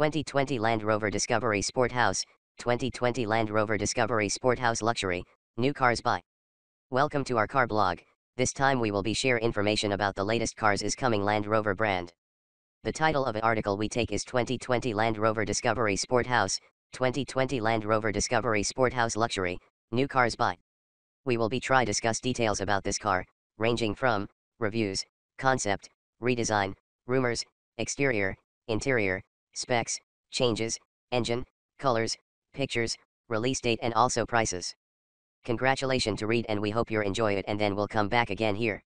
2020 Land Rover Discovery Sport House, 2020 Land Rover Discovery Sport House Luxury, new cars by. Welcome to our car blog. This time we will be share information about the latest cars is coming Land Rover brand. The title of the article we take is 2020 Land Rover Discovery Sport House, 2020 Land Rover Discovery Sport House Luxury, new cars by. We will be try discuss details about this car, ranging from reviews, concept, redesign, rumors, exterior, interior, specs, changes, engine, colors, pictures, release date and also prices. Congratulations to read and we hope you enjoy it and then we'll come back again here.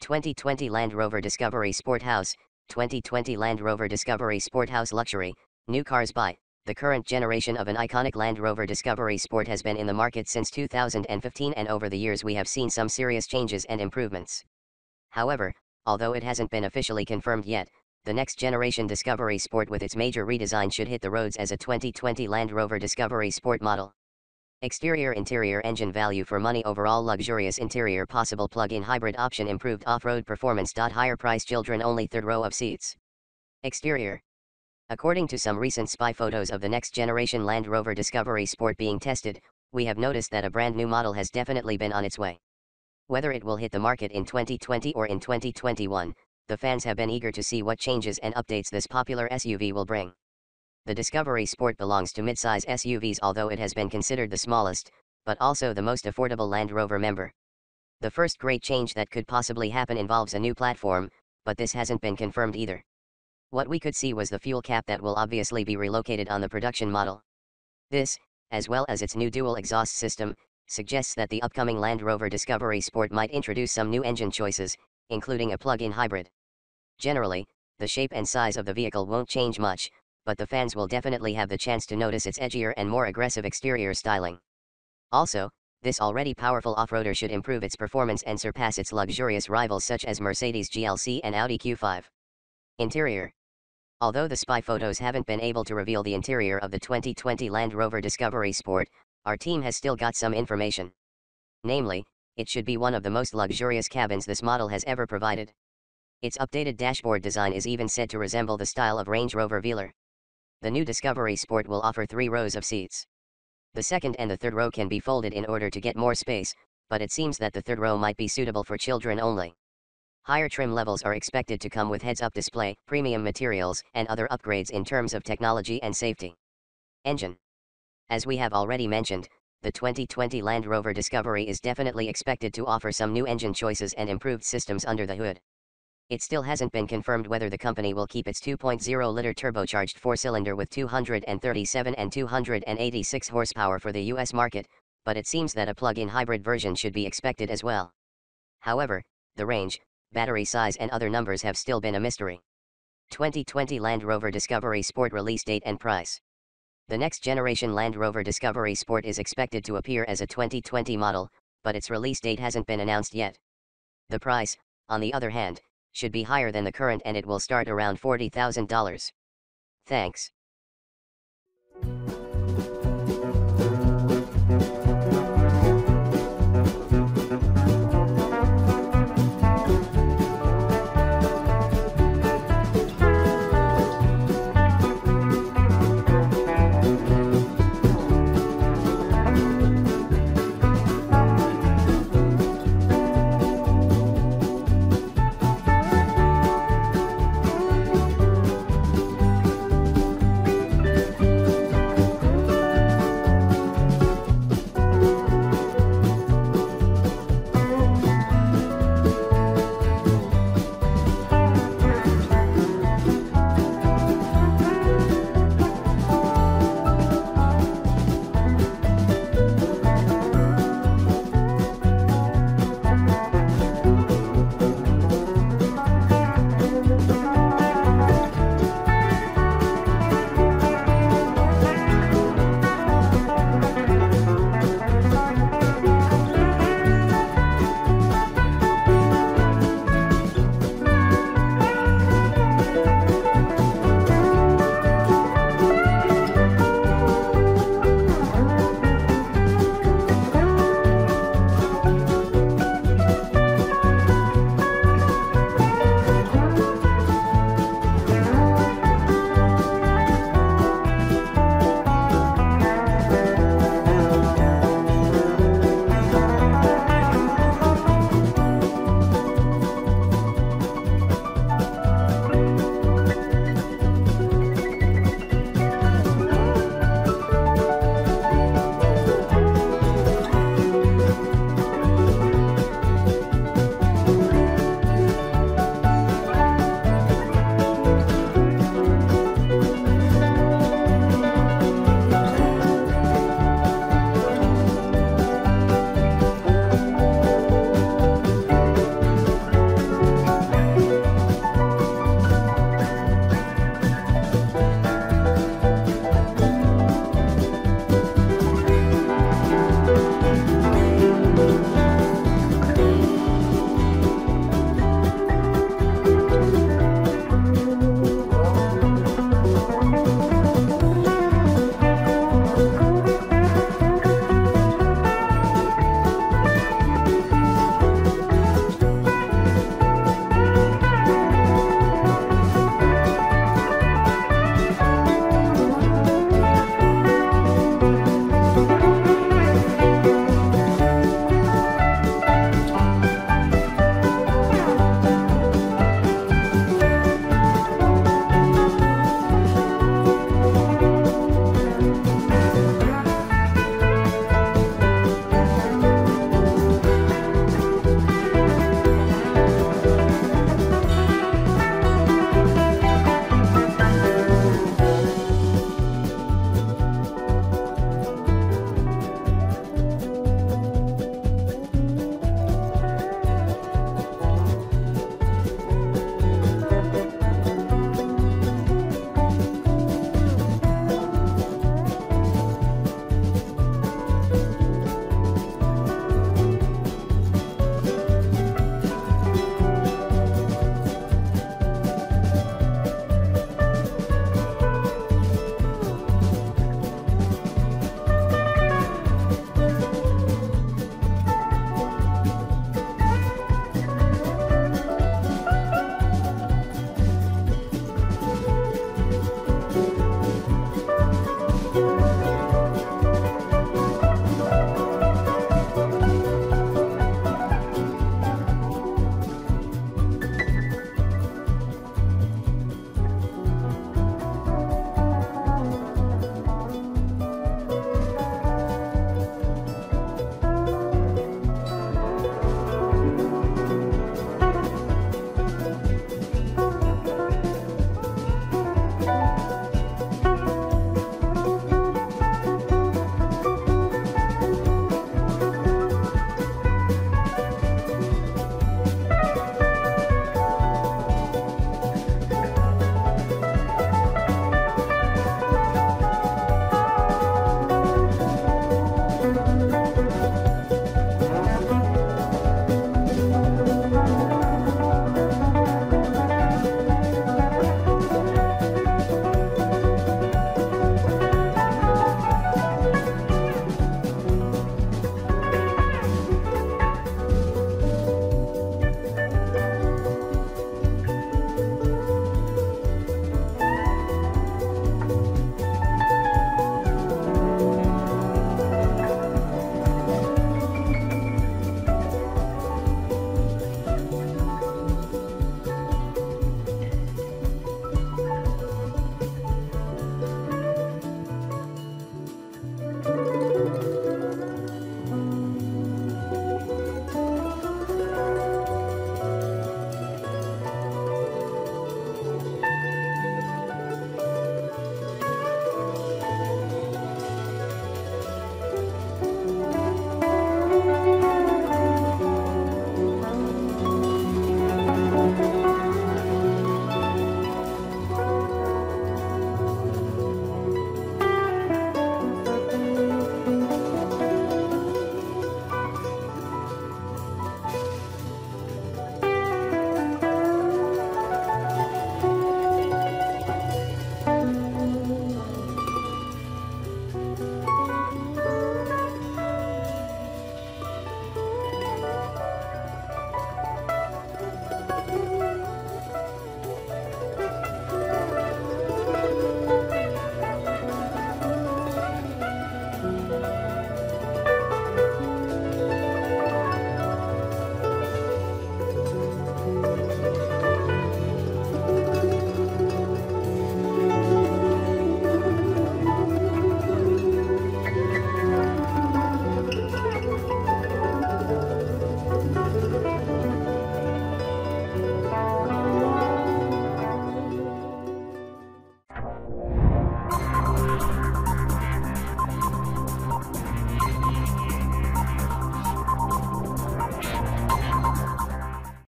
2020 Land Rover Discovery Sport House, 2020 Land Rover Discovery Sport House Luxury, new cars by. The current generation of an iconic Land Rover Discovery Sport has been in the market since 2015 and over the years we have seen some serious changes and improvements. However, although it hasn't been officially confirmed yet, the next generation Discovery Sport with its major redesign should hit the roads as a 2020 Land Rover Discovery Sport model. Exterior interior engine value for money overall luxurious interior possible plug-in hybrid option improved off-road performance. Higher price children only third row of seats. Exterior. According to some recent spy photos of the next generation Land Rover Discovery Sport being tested, we have noticed that a brand new model has definitely been on its way. Whether it will hit the market in 2020 or in 2021, the fans have been eager to see what changes and updates this popular SUV will bring. The Discovery Sport belongs to midsize SUVs although it has been considered the smallest, but also the most affordable Land Rover member. The first great change that could possibly happen involves a new platform, but this hasn't been confirmed either. What we could see was the fuel cap that will obviously be relocated on the production model. This, as well as its new dual exhaust system, suggests that the upcoming Land Rover Discovery Sport might introduce some new engine choices, including a plug-in hybrid. Generally, the shape and size of the vehicle won't change much, but the fans will definitely have the chance to notice its edgier and more aggressive exterior styling. Also, this already powerful off-roader should improve its performance and surpass its luxurious rivals such as Mercedes GLC and Audi Q5. Interior Although the spy photos haven't been able to reveal the interior of the 2020 Land Rover Discovery Sport, our team has still got some information. Namely, it should be one of the most luxurious cabins this model has ever provided. Its updated dashboard design is even said to resemble the style of Range Rover Velar. The new Discovery Sport will offer three rows of seats. The second and the third row can be folded in order to get more space, but it seems that the third row might be suitable for children only. Higher trim levels are expected to come with heads-up display, premium materials, and other upgrades in terms of technology and safety. Engine. As we have already mentioned, the 2020 Land Rover Discovery is definitely expected to offer some new engine choices and improved systems under the hood. It still hasn't been confirmed whether the company will keep its 2.0-liter turbocharged four-cylinder with 237 and 286 horsepower for the US market, but it seems that a plug-in hybrid version should be expected as well. However, the range, battery size and other numbers have still been a mystery. 2020 Land Rover Discovery Sport release date and price. The next generation Land Rover Discovery Sport is expected to appear as a 2020 model, but its release date hasn't been announced yet. The price, on the other hand, should be higher than the current and it will start around $40,000. Thanks.